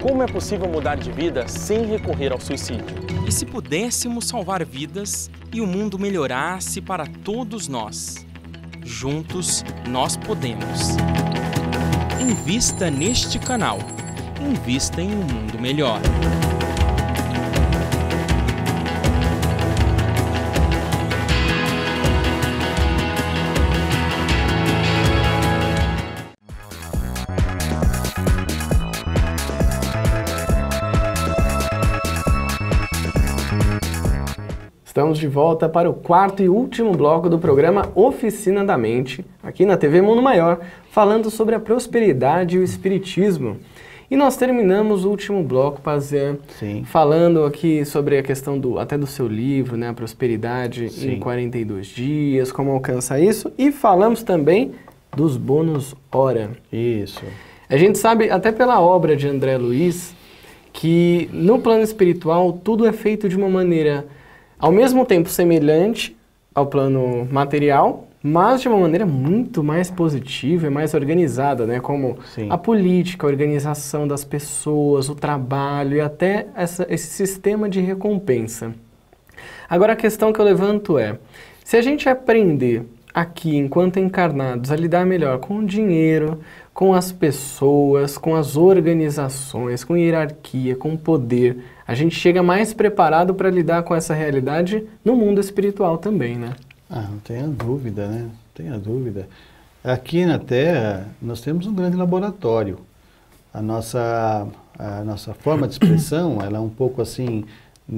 como é possível mudar de vida sem recorrer ao suicídio. E se pudéssemos salvar vidas e o mundo melhorasse para todos nós? Juntos nós podemos. Invista neste canal. Invista em um mundo melhor. Estamos de volta para o quarto e último bloco do programa Oficina da Mente, aqui na TV Mundo Maior, falando sobre a prosperidade e o espiritismo. E nós terminamos o último bloco, Pazan, falando aqui sobre a questão do até do seu livro, né, a prosperidade Sim. em 42 dias, como alcançar isso, e falamos também dos bônus hora. Isso. A gente sabe até pela obra de André Luiz que no plano espiritual tudo é feito de uma maneira ao mesmo tempo semelhante ao plano material, mas de uma maneira muito mais positiva e mais organizada, né? Como Sim. a política, a organização das pessoas, o trabalho e até essa- esse sistema de recompensa. Agora a questão que eu levanto é: se a gente aprender aqui, enquanto encarnados, a lidar melhor com o dinheiro, com as pessoas, com as organizações, com hierarquia, com poder, a gente chega mais preparado para lidar com essa realidade no mundo espiritual também, né? Ah, não tenha dúvida, né? Não tenha dúvida. Aqui na Terra, nós temos um grande laboratório. A nossa, a nossa forma de expressão, ela é um pouco assim,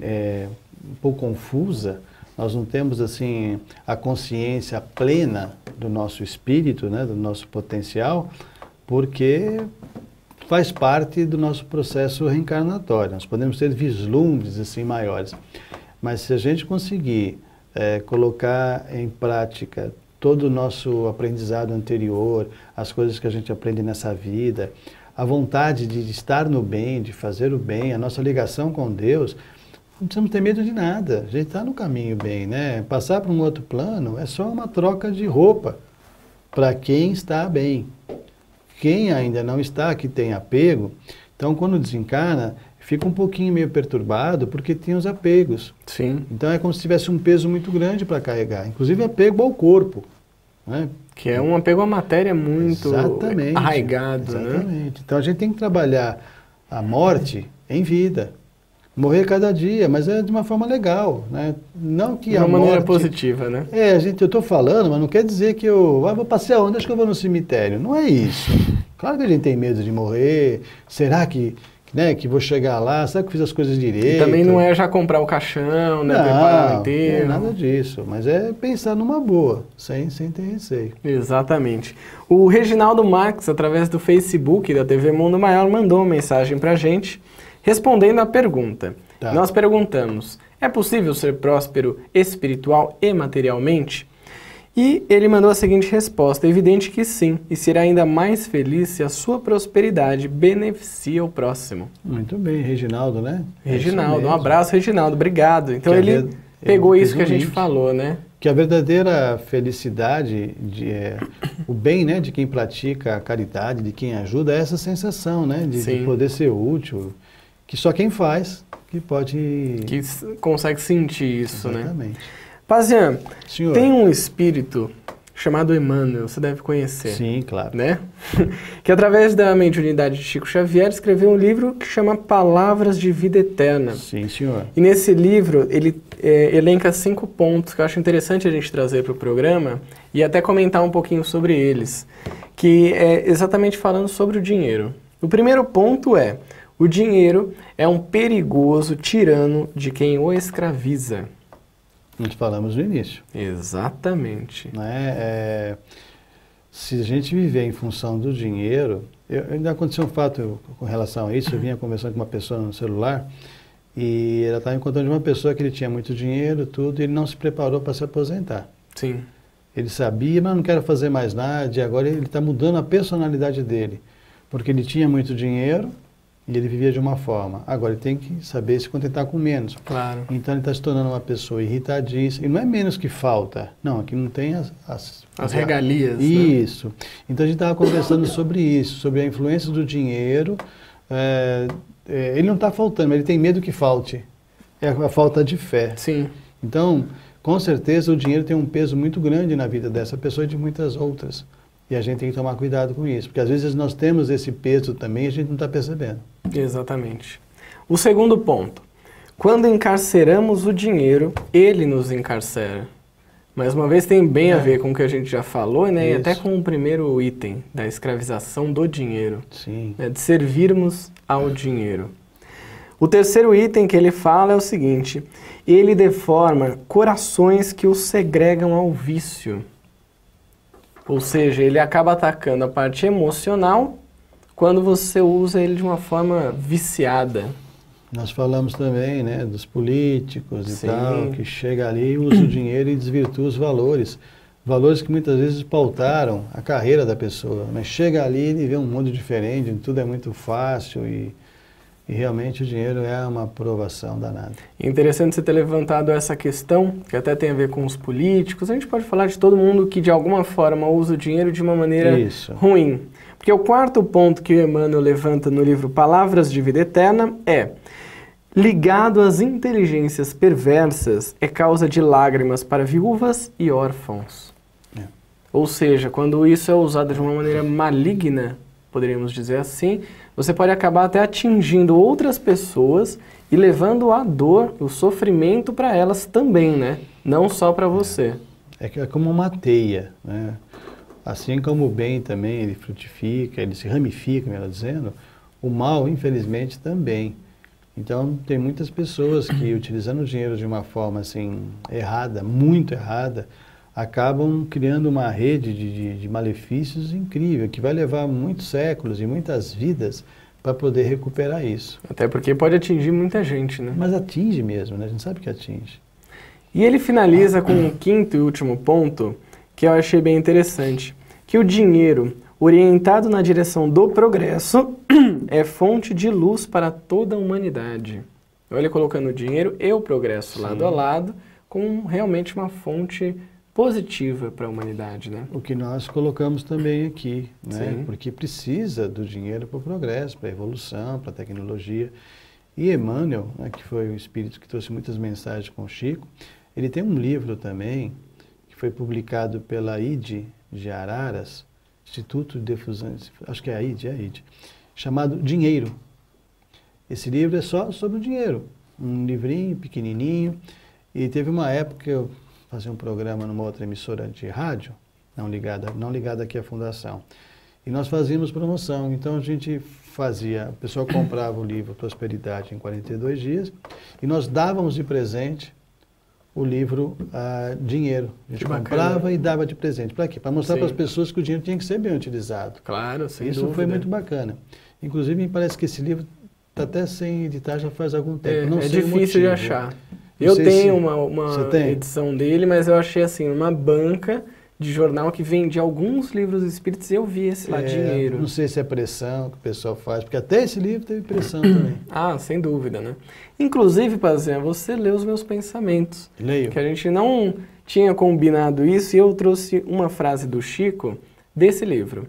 é, um pouco confusa. Nós não temos assim a consciência plena do nosso espírito, né, do nosso potencial, porque faz parte do nosso processo reencarnatório. Nós podemos ter vislumbres assim maiores, mas se a gente conseguir eh, colocar em prática todo o nosso aprendizado anterior, as coisas que a gente aprende nessa vida, a vontade de estar no bem, de fazer o bem, a nossa ligação com Deus, não precisamos ter medo de nada. A gente está no caminho bem, né? Passar para um outro plano é só uma troca de roupa para quem está bem. Quem ainda não está, que tem apego, então quando desencarna, fica um pouquinho meio perturbado porque tem os apegos. Sim. Então é como se tivesse um peso muito grande para carregar, inclusive apego ao corpo. Né? Que é um apego à matéria muito Exatamente. arraigado, né? Exatamente. Então a gente tem que trabalhar a morte em vida. Morrer cada dia, mas é de uma forma legal, né? Não que De uma maneira morte... positiva, né? É, gente, eu estou falando, mas não quer dizer que eu ah, vou passear onde? Acho que eu vou no cemitério. Não é isso. Claro que a gente tem medo de morrer. Será que, né, que vou chegar lá? Será que eu fiz as coisas direito? E também não é já comprar o caixão, né? preparar Não, enterro. não é nada disso. Mas é pensar numa boa, sem, sem ter receio. Exatamente. O Reginaldo Max, através do Facebook da TV Mundo Maior, mandou uma mensagem pra gente, respondendo à pergunta. Tá. Nós perguntamos: é possível ser próspero espiritual e materialmente? E ele mandou a seguinte resposta: é evidente que sim, e será ainda mais feliz se a sua prosperidade beneficia o próximo. Muito bem, Reginaldo, né? É Reginaldo, um mesmo. abraço, Reginaldo, obrigado. Então Que ele é ver- pegou isso que a um gente falou, né? Que a verdadeira felicidade, de, é, o bem né, de quem pratica a caridade, de quem ajuda, é essa sensação né, de, de poder ser útil, que só quem faz que pode... Que consegue sentir isso, né? Exatamente. Pazian, Senhor. tem um espírito chamado Emmanuel, você deve conhecer. Sim, claro. Né? que através da mediunidade de Chico Xavier escreveu um livro que chama Palavras de Vida Eterna. Sim, senhor. E nesse livro ele é, elenca cinco pontos que eu acho interessante a gente trazer para o programa e até comentar um pouquinho sobre eles, que é exatamente falando sobre o dinheiro. O primeiro ponto é: o dinheiro é um perigoso tirano de quem o escraviza. Nós falamos no início. Exatamente. Né? É, se a gente viver em função do dinheiro, eu, ainda aconteceu um fato com relação a isso. Eu vinha conversando com uma pessoa no celular e ela estava encontrando uma pessoa que ele tinha muito dinheiro, tudo, e ele não se preparou para se aposentar. Sim. Ele sabia, mas não quero fazer mais nada, e agora ele está mudando a personalidade dele. Porque ele tinha muito dinheiro e ele vivia de uma forma. Agora ele tem que saber se contentar com menos. Claro. Então ele está se tornando uma pessoa irritadíssima. E não é menos que falta. Não, aqui não tem as... As, As regalias, né? Isso. Então a gente estava conversando sobre isso, sobre a influência do dinheiro é, é, ele não está faltando, mas ele tem medo que falte. É a falta de fé. Sim. Então, com certeza o dinheiro tem um peso muito grande na vida dessa pessoa e de muitas outras. E a gente tem que tomar cuidado com isso, porque às vezes nós temos esse peso também e a gente não está percebendo. Exatamente. O segundo ponto. Quando encarceramos o dinheiro, ele nos encarcera. Mais uma vez tem bem a É. ver com o que a gente já falou, né? E Isso. até com o primeiro item da escravização do dinheiro, Sim. né? de servirmos ao dinheiro. O terceiro item que ele fala é o seguinte: ele deforma corações que os segregam ao vício. Ou seja, ele acaba atacando a parte emocional quando você usa ele de uma forma viciada. Nós falamos também né, dos políticos e Sim. tal, que chega ali, usa o dinheiro e desvirtua os valores. Valores que muitas vezes pautaram a carreira da pessoa. Mas chega ali e vê um mundo diferente, tudo é muito fácil e, e realmente o dinheiro é uma aprovação danada. Interessante você ter levantado essa questão, que até tem a ver com os políticos. A gente pode falar de todo mundo que de alguma forma usa o dinheiro de uma maneira Isso. ruim. Porque o quarto ponto que o Emmanuel levanta no livro Palavras de Vida Eterna é ligado às inteligências perversas é causa de lágrimas para viúvas e órfãos. É. Ou seja, quando isso é usado de uma maneira maligna, poderíamos dizer assim, você pode acabar até atingindo outras pessoas e levando a dor, o sofrimento para elas também, né? Não só para você. É, é como uma teia, né? Assim como o bem também, ele frutifica, ele se ramifica, melhor dizendo, o mal, infelizmente, também. Então, tem muitas pessoas que, utilizando o dinheiro de uma forma assim, errada, muito errada, acabam criando uma rede de, de, de malefícios incrível, que vai levar muitos séculos e muitas vidas para poder recuperar isso. Até porque pode atingir muita gente, né? Mas atinge mesmo, né? A gente sabe que atinge. E ele finaliza com um quinto e último ponto que eu achei bem interessante, que o dinheiro orientado na direção do progresso é fonte de luz para toda a humanidade. Olha colocando o dinheiro e o progresso lado a lado como realmente uma fonte positiva para a humanidade, né? O que nós colocamos também aqui, né? Sim. porque precisa do dinheiro para o progresso, para a evolução, para a tecnologia. E Emmanuel, né, que foi o espírito que trouxe muitas mensagens com o Chico, ele tem um livro também, que foi publicado pela ID de Araras, Instituto de Difusão, acho que é a ID, é a ID, chamado Dinheiro. Esse livro é só sobre o dinheiro, um livrinho pequenininho, e teve uma época eu fazia um programa numa outra emissora de rádio, não ligada, não ligada aqui à fundação. E nós fazíamos promoção. Então a gente fazia, o pessoal comprava o livro Prosperidade em 42 dias e nós dávamos de presente o livro ah, Dinheiro. A gente Que bacana. comprava e dava de presente. Para quê? Para mostrar para as pessoas que o dinheiro tinha que ser bem utilizado. Claro, sem Isso dúvida. foi muito bacana. Inclusive, me parece que esse livro está até sem editar já faz algum tempo. É, Não é sei difícil de achar. Eu tenho se- uma, uma edição dele, mas eu achei assim, uma banca de jornal que vende alguns livros espíritos e eu vi esse lá, É, dinheiro. Não sei se é pressão que o pessoal faz, porque até esse livro teve pressão também. Ah, sem dúvida, né? Inclusive, Pazinha, você leu os meus pensamentos. Leio. Que a gente não tinha combinado isso e eu trouxe uma frase do Chico desse livro.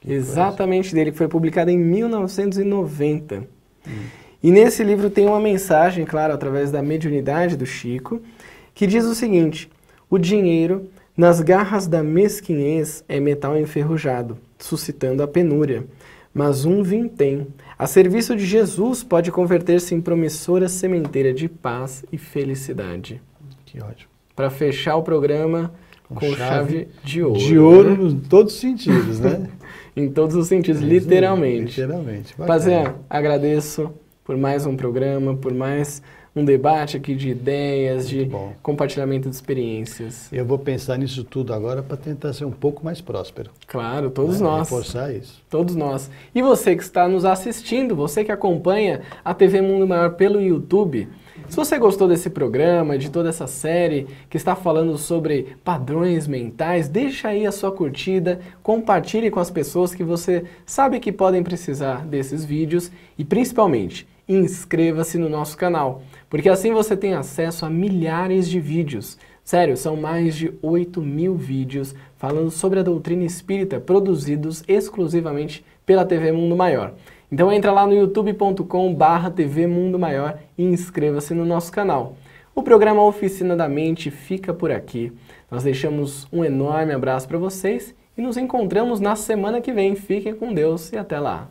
Que Exatamente dele, que foi publicado em 1990. E nesse livro tem uma mensagem, claro, através da mediunidade do Chico, que diz o seguinte: o dinheiro, nas garras da mesquinhez, é metal enferrujado, suscitando a penúria. Mas um vintém, a serviço de Jesus, pode converter-se em promissora sementeira de paz e felicidade. Que ótimo. Para fechar o programa Com com, chave, chave de ouro. De ouro em todos os sentidos, né? Em todos os sentidos, literalmente. Literalmente. Pazé, agradeço por mais um programa, por mais um debate aqui de ideias, de Muito bom. compartilhamento de experiências. Eu vou pensar nisso tudo agora para tentar ser um pouco mais próspero. Claro, todos né? nós. Reforçar isso. Todos nós. E você que está nos assistindo, você que acompanha a TV Mundo Maior pelo YouTube, se você gostou desse programa, de toda essa série que está falando sobre padrões mentais, deixa aí a sua curtida, compartilhe com as pessoas que você sabe que podem precisar desses vídeos e principalmente inscreva-se no nosso canal, porque assim você tem acesso a milhares de vídeos Sério, são mais de 8 mil vídeos falando sobre a doutrina espírita produzidos exclusivamente pela TV Mundo Maior. Então entra lá no youtube.com barra TV Mundo Maior e inscreva-se no nosso canal. O programa Oficina da Mente fica por aqui. Nós deixamos um enorme abraço para vocês e nos encontramos na semana que vem. Fiquem com Deus e até lá.